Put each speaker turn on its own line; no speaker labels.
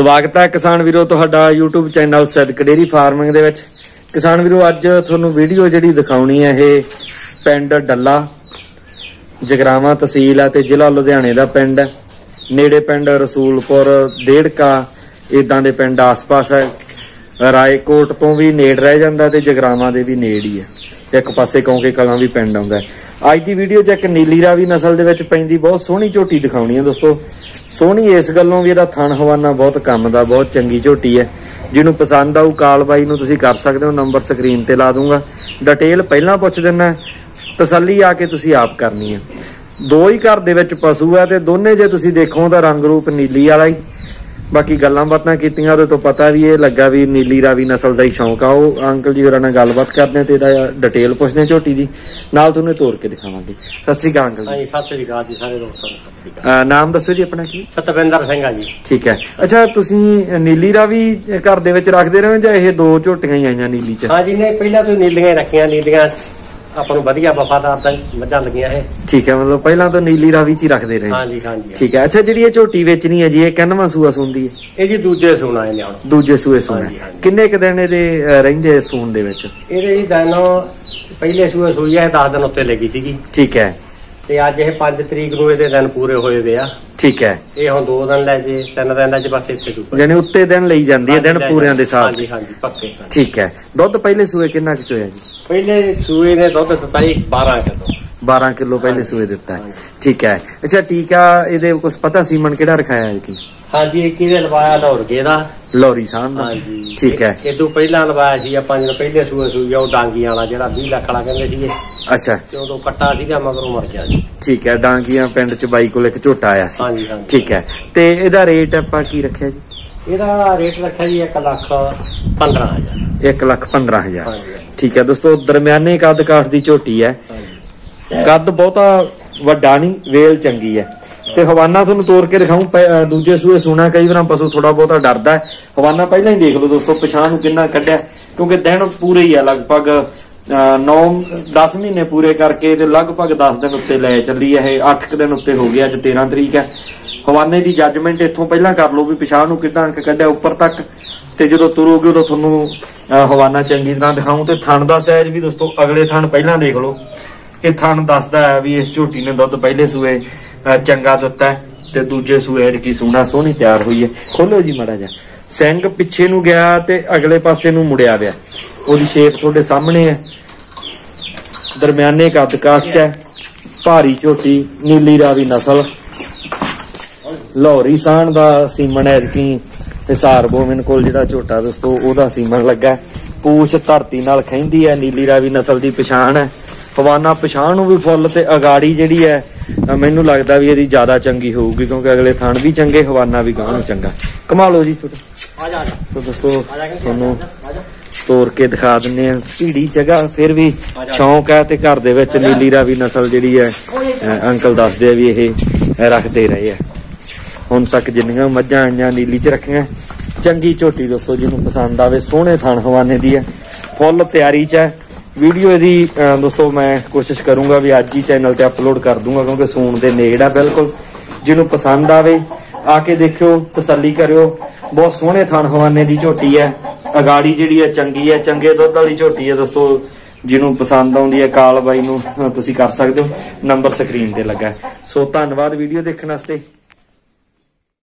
ਸਵਾਗਤ ਹੈ ਕਿਸਾਨ ਵੀਰੋ ਤੁਹਾਡਾ YouTube ਚੈਨਲ ਸਦਕ ਡੇਰੀ ਫਾਰਮਿੰਗ ਦੇ ਵਿੱਚ। ਕਿਸਾਨ ਵੀਰੋ, ਅੱਜ ਤੁਹਾਨੂੰ ਵੀਡੀਓ ਜਿਹੜੀ ਦਿਖਾਉਣੀ ਹੈ ਇਹ ਪਿੰਡ ਡੱਲਾ, ਜਗਰਾਵਾਂ ਤਹਿਸੀਲ ਹੈ ਤੇ ਜ਼ਿਲ੍ਹਾ ਲੁਧਿਆਣੇ ਦਾ ਪਿੰਡ ਨੇੜੇ ਪਿੰਡ ਰਸੂਲਪੁਰ ਡੇੜਕਾ ਇਦਾਂ ਦੇ ਪਿੰਡ ਆਸ-ਪਾਸ ਹੈ। ਰਾਏਕੋਟ ਤੋਂ ਵੀ ਨੇੜ ਰਹਿ ਜਾਂਦਾ ਤੇ ਜਗਰਾਵਾਂ ਦੇ ਵੀ ਨੇੜ ਹੀ ਹੈ। ਇੱਕ ਪਾਸੇ ਕੌਂਕੇ ਕਲਾਂ ਵੀ ਪਿੰਡ ਆਉਂਦਾ ਅੱਜ ਦੀ ਵੀਡੀਓ 'ਚ ਇੱਕ ਨੀਲੀ ਰਾਵੀ ਨਸਲ ਦੇ ਵਿੱਚ ਪੈਂਦੀ ਬਹੁਤ ਸੋਹਣੀ ਝੋਟੀ ਦਿਖਾਉਣੀ ਹੈ ਦੋਸਤੋ। ਸੋਹਣੀ ਇਸ ਗੱਲੋਂ ਵੀ ਇਹਦਾ ਥਣ ਹਵਾਨਾ ਬਹੁਤ ਕੰਮ ਦਾ, ਬਹੁਤ ਚੰਗੀ ਝੋਟੀ ਹੈ। ਜਿਹਨੂੰ ਪਸੰਦ ਆਊ ਕਾਲ ਬਾਈ ਨੂੰ ਤੁਸੀਂ ਕਰ ਸਕਦੇ ਹੋ, ਨੰਬਰ ਸਕਰੀਨ ਤੇ ਲਾ ਦੂੰਗਾ। ਡਿਟੇਲ ਪਹਿਲਾਂ ਪੁੱਛ ਦਿੰਨਾ ਤਸੱਲੀ ਆ ਕੇ ਤੁਸੀਂ ਆਪ ਕਰਨੀ ਹੈ। ਦੋ ਹੀ ਘਰ ਦੇ ਵਿੱਚ ਪਸ਼ੂ ਹੈ ਤੇ ਦੋਨੇ ਜੇ ਤੁਸੀਂ ਦੇਖੋ ਤਾਂ ਰੰਗ ਰੂਪ ਨੀਲੀ ਵਾਲਾ ਹੀ। ਬਾਕੀ ਗੱਲਾਂ ਬਾਤਾਂ ਕੀਤੀਆਂ ਉਹਦੇ ਤੋਂ ਪਤਾ ਵੀ ਇਹ ਲੱਗਾ ਵੀ ਨੀਲੀ ਰਾਵੀ ਨਸਲ ਦਾ ਹੀ ਸ਼ੌਂਕ ਆ। ਉਹ ਅੰਕਲ ਜੀ ਹੋਰਾਂ ਨਾਲ ਗੱਲਬਾਤ ਕਰਦੇ ਤੇ ਇਹਦਾ ਡਿਟੇਲ ਪੁੱਛਦੇ ਝੋਟੀ ਦੀ। ਨਾਲ ਤੁਹਾਨੂੰ ਤੋੜ ਕੇ ਦਿਖਾਵਾਂਗੇ। ਸਤਿ ਸ੍ਰੀ ਅਕਾਲ ਅੰਕਲ ਜੀ।
ਹਾਂਜੀ ਸਤਿ ਸ੍ਰੀ ਅਕਾਲ ਜੀ ਸਾਰੇ ਦੋਸਤਾਂ ਨੂੰ ਸਤਿ ਸ੍ਰੀ ਅਕਾਲ।
ਅਹ ਨਾਮ ਦੱਸੋ ਜੀ ਆਪਣਾ ਕੀ?
ਸਤਵਿੰਦਰ ਸਿੰਘ ਆ ਜੀ।
ਠੀਕ ਹੈ। ਅੱਛਾ ਤੁਸੀਂ ਨੀਲੀ ਰਾਵੀ ਘਰ ਦੇ ਵਿੱਚ ਰੱਖਦੇ ਰਹੇ ਹੋ ਜਾਂ ਇਹ ਦੋ ਝੋਟੀਆਂ ਹੀ ਆਈਆਂ ਨੀਲੀ ਚ?
ਹਾਂਜੀ ਨੇ ਪਹਿਲਾਂ ਤੋਂ ਨੀਲੀਆਂ ਰੱਖੀਆਂ ਨੀਲੀਆਂ ਆਪਾਂ ਨੂੰ ਵਧੀਆ ਵਫਾਦਾਰ ਤਾਂ ਮੱਝਾਂ ਲੱਗੀਆਂ ਇਹ।
ਠੀਕ ਹੈ ਮਤਲਬ ਪਹਿਲਾਂ ਤਾਂ ਨੀਲੀ ਰਾਵੀ ਚ ਹੀ ਰੱਖਦੇ ਰਹੇ।
ਹਾਂਜੀ ਹਾਂਜੀ।
ਠੀਕ ਹੈ ਅੱਛਾ ਜਿਹੜੀ ਇਹ ਝੋਟੀ ਵੇਚਣੀ ਹੈ ਜੀ ਇਹ ਕਿੰਨਵਾਂ ਸੂਆ ਸੁੰਦੀ ਹੈ?
ਇਹ ਜੀ ਦੂਜੇ ਸੁਣਾ ਇਹਨੇ ਹੁਣ
ਦੂਜੇ ਸੂਏ ਸੂਣਾ। ਕਿੰਨੇ ਕ ਦਿਨ ਇਹਦੇ ਰਹਿੰਦੇ ਸੂਣ ਦੇ ਵਿੱਚ?
ਇਹਦੇ ਜੀ ਦਿਨ ਪਹਿਲੇ ਸੂਏ ਸੂਈ ਇਹ 10 ਦਿਨ ਉੱਤੇ ਲੱਗੀ ਸੀਗੀ।
ਠੀਕ ਹੈ।
ਤੇ ਅੱਜ ਇਹ 5 ਤਰੀਕ ਨੂੰ ਇਹਦੇ ਦਿਨ ਪੂਰੇ ਹੋਏ ਵੇ ਆ।
ਠੀਕ ਹੈ।
ਇਹ ਹੁਣ 2 ਦਿਨ ਲੈ ਜੇ 3 ਦਿਨ ਲੈ ਜੇ ਬਸ ਇੱਥੇ ਸੁਪਰ
ਯਾਨੀ ਉੱਤੇ ਦਿਨ ਲਈ ਜਾਂਦੀ ਹੈ ਦਿਨ ਪੂਰਿਆਂ ਦੇ ਸਾਥ
ਹਾਂਜੀ ਹਾਂਜੀ ਪੱਕੇ।
ਠੀਕ ਹੈ। ਦੁੱਧ ਪਹਿਲੇ ਸੂਏ ਕਿੰਨਾ ਕੁ ਚੋਇਆ ਜੀ?
ਪਹਿਲੇ ਸੂਏ ਨੇ ਦੁੱਧ ਦਿੱਤਾ ਜੀ 12 ਕਿਲੋ।
12 ਕਿਲੋ ਪਹਿਲੇ ਸੂਏ ਦਿੱਤਾ ਹੈ। ਠੀਕ ਹੈ। ਅੱਛਾ ਟੀਕਾ ਇਹਦੇ ਕੁਝ ਪਤਾ ਸੀਮਨ ਕਿਹੜਾ ਰਖਾਇਆ ਹੈ ਕੀ?
ਹਾਂਜੀ ਇੱਕ ਇਹਦੇ ਲਵਾਇਆ ਕੇ ਦਾ।
ਲੋਰੀ ਸਾਹਮ ਦਾ।
ਹਾਂਜੀ।
ਠੀਕ ਹੈ।
ਇਹ ਤੋਂ ਪਹਿਲਾਂ ਲਵਾਇਆ ਸੀ ਆਪਾਂ ਜਦੋਂ ਪਹਿਲੇ ਸੂਏ ਸੂਈ ਆ ਉਹ ਡਾਂਗੀਆਂ ਵਾਲਾ ਜਿਹੜਾ 20 ਲੱਖ ਵਾਲਾ ਕਹਿੰਦੇ ਸੀਗੇ।
ਅੱਛਾ।
ਤੇ ਉਦੋਂ ਕੱਟਾ ਸੀਗਾ ਮਗਰੋਂ ਮਰ ਗਿਆ ਜੀ
ਠੀਕ ਹੈ ਡਾਂਗੀਆਂ ਪਿੰਡ ਚ ਬਾਈ ਕੋਲ ਇੱਕ ਝੋਟਾ ਆਇਆ ਸੀ।
ਹਾਂਜੀ ਹਾਂਜੀ।
ਠੀਕ ਹੈ। ਤੇ ਇਹਦਾ ਰੇਟ ਆਪਾਂ ਕੀ ਰੱਖਿਆ ਜੀ?
ਇਹਦਾ ਰੇਟ ਰੱਖਿਆ ਜੀ 1 ਲੱਖ 15000
1 ਲੱਖ 15000
ਹਾਂਜੀ।
ਠੀਕ ਹੈ ਦੋਸਤੋ ਦਰਮਿਆਨੇ ਕੱਦ ਕਾਠ ਦੀ ਝੋਟੀ ਹੈ। ਕੱਦ ਬਹੁਤਾ ਵੱਡਾ ਨਹੀਂ ਵੇਲ ਚੰਗੀ ਹੈ। ਤੇ ਹਵਾਨਾ ਤੁਹਾਨੂੰ ਤੋੜ ਕੇ ਦਿਖਾਉਂ ਦੂਜੇ ਸੂਏ ਸੁਣਾ ਕਈ ਵਾਰ ਪਸ਼ੂ ਥੋੜਾ ਬਹੁਤਾ ਡਰਦਾ ਹੈ। ਹਵਾਨਾ ਪਹਿਲਾਂ ਹੀ ਦੇਖ ਲਓ ਦੋਸਤੋ, ਪਛਾਣ ਨੂੰ ਕਿੰਨਾ ਕੱਢਿਆ ਕਿਉਂਕਿ ਦਿਨ ਪੂਰੇ ਹੀ ਆ, ਲਗਭਗ 9 10 ਮਹੀਨੇ ਪੂਰੇ ਕਰਕੇ ਤੇ ਲਗਭਗ 10 ਦਿਨ ਉੱਤੇ ਲੈ ਚੱਲੀ ਹੈ ਇਹ 8 ਦਿਨ ਉੱਤੇ ਹੋ ਗਿਆ, ਅੱਜ 13 ਤਰੀਕ ਹੈ। ਹਵਾਨੇ ਦੀ ਜੱਜਮੈਂਟ ਇੱਥੋਂ ਪਹਿਲਾਂ ਕਰ ਲਓ ਵੀ ਪਛਾਣ ਨੂੰ ਕਿੰਨਾ ਅੰਕ ਕੱਢਿਆ, ਉੱਪਰ ਤੱਕ। ਤੇ ਜਦੋਂ ਤੁਰੋਗੇ ਉਦੋਂ ਤੁਹਾਨੂੰ ਹਵਾਨਾ ਚੰਗੀ ਤਰ੍ਹਾਂ ਦਿਖਾਉਂ ਤੇ ਥਣ ਦਾ ਸਾਈਜ਼ ਵੀ ਦੋਸਤੋ, ਅਗਲੇ ਥਣ ਪਹਿਲਾਂ ਦੇਖ ਲਓ। ਇਹ ਥਣ ਦੱਸਦਾ ਹੈ ਵੀ ਇਸ ਝੋਟੀ ਨੇ ਦੁੱਧ ਪਹਿਲੇ ਸੂਏ ਚੰਗਾ ਦਿੱਤਾ ਹੈ ਤੇ ਦੂਜੇ ਸੂਏ ਕੀ ਸੋਹਣਾ ਸੋਹਣੀ ਤਿਆਰ ਹੋਈ ਹੈ। ਖੋਲੋ ਜੀ ਮੜਾ ਜਾ ਸਿੰਘ ਪਿੱਛੇ ਨੂੰ ਗਿਆ ਤੇ ਅਗਲੇ ਪਾਸੇ ਨੂੰ ਮੁੜਿਆ ਪਿਆ। ਉਹਦੀ ਸ਼ੇਪ ਤੁਹਾਡੇ ਸਾਹਮਣੇ ਹੈ। ਦਰਮਿਆਨੇ ਕੱਦ ਕਾਠ ਹੈ। ਭਾਰੀ ਝੋਟੀ, ਨੀਲੀ ਰਾਵੀ ਨਸਲ। ਲਾਹੌਰੀ ਸਾਣ ਦਾ ਸੀਮਣ ਹੈ ਕਿ ਹਿਸਾਰ ਬੋਮਨ ਕੋਲ ਜਿਹੜਾ ਝੋਟਾ ਦੋਸਤੋ, ਉਹਦਾ ਸੀਮਣ ਲੱਗਾ ਪੂਛ ਧਰਤੀ ਨਾਲ ਖੈਂਦੀ ਹੈ। ਨੀਲੀ ਰਾਵੀ ਨਸਲ ਦੀ ਪਛਾਣ ਹੈ। ਹਵਾਨਾ ਪਛਾਣ ਨੂੰ ਵੀ ਫੁੱਲ ਤੇ ਅਗਾੜੀ ਜਿਹੜੀ ਹੈ ਮੈਨੂੰ ਲੱਗਦਾ ਵੀ ਇਹਦੀ ਜ਼ਿਆਦਾ ਚੰਗੀ ਹੋਊਗੀ ਕਿਉਂਕਿ ਅਗਲੇ ਥਣ ਵੀ ਚੰਗੇ ਹਵਾਨਾ ਵੀ ਗਾਂ ਨੂੰ ਚੰਗਾ। ਕਮਾ ਲਓ ਜੀ ਛੋਟਾ
ਆ ਜਾ
ਤੋ ਦੋਸਤੋ ਤੁਹਾਨੂੰ ਤੋੜ ਕੇ ਦਿਖਾ ਦਿੰਨੇ ਆ। ਭੀੜੀ ਜਗ੍ਹਾ ਫਿਰ ਵੀ ਸ਼ੌਂਕ ਹੈ ਤੇ ਘਰ ਦੇ ਵਿੱਚ ਨੀਲੀ ਰਾਵੀ ਨਸਲ ਜਿਹੜੀ ਹੈ ਅੰਕਲ ਦੱਸਦੇ ਆ ਵੀ ਇਹ ਰੱਖਦੇ ਰਹੇ ਆ। ਹੁਣ ਤੱਕ ਜਿੰਨੀਆਂ ਮੱਝਾਂ ਆਈਆਂ ਨੀਲੀ ਚ ਰੱਖੀਆਂ। ਚੰਗੀ ਝੋਟੀ ਦੋਸਤੋ ਜਿਹਨੂੰ ਪਸੰਦ ਆਵੇ ਸੋਹਣੇ ਥਣ ਹਵਾਨੇ ਦੀ ਹੈ। ਫੁੱਲ ਤਿਆਰੀ ਚ ਹੈ। ਵੀਡੀਓ ਇਹਦੀ ਦੋਸਤੋ ਮੈਂ ਕੋਸ਼ਿਸ਼ ਕਰੂੰਗਾ ਵੀ ਅੱਜ ਹੀ ਚੈਨਲ ਤੇ ਅਪਲੋਡ ਕਰ ਦੂੰਗਾ, ਕਿਉਂਕਿ ਸੂਣ ਦੇ ਨੇੜ ਆ ਬਿਲਕੁਲ। ਜਿਹਨੂੰ ਪਸੰਦ ਆਵੇ, ਆ ਕੇ ਦੇਖਿਓ, ਤਸੱਲੀ ਕਰਿਓ। ਬਹੁਤ ਸੋਹਣੇ ਥਣ ਹਵਾਨੇ ਦੀ ਝੋਟੀ ਹੈ। ਅਗਾੜੀ ਜਿਹੜੀ ਹੈ ਚੰਗੀ ਹੈ, ਚੰਗੇ ਦੁੱਧ ਵਾਲੀ ਝੋਟੀ ਹੈ ਦੋਸਤੋ। ਜਿਹਨੂੰ ਪਸੰਦ ਆਉਂਦੀ ਹੈ ਕਾਲ ਬਾਈ ਨੂੰ ਤੁਸੀਂ ਕਰ ਸਕਦੇ ਹੋ। ਨੰਬਰ ਸਕਰੀਨ ਤੇ ਲੱਗਾ ਸੋ ਧੰਨਵਾਦ ਵੀਡੀਓ ਦੇਖਣ ਵਾਸਤੇ।